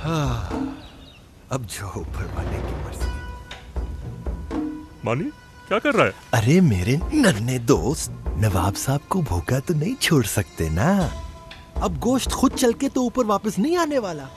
हाँ, अब जो ऊपर वाले की मर्ज़ी। मानी क्या कर रहा है? अरे मेरे नन्हे दोस्त नवाब साहब को भूखा तो नहीं छोड़ सकते ना। अब गोश्त खुद चल के तो ऊपर वापस नहीं आने वाला।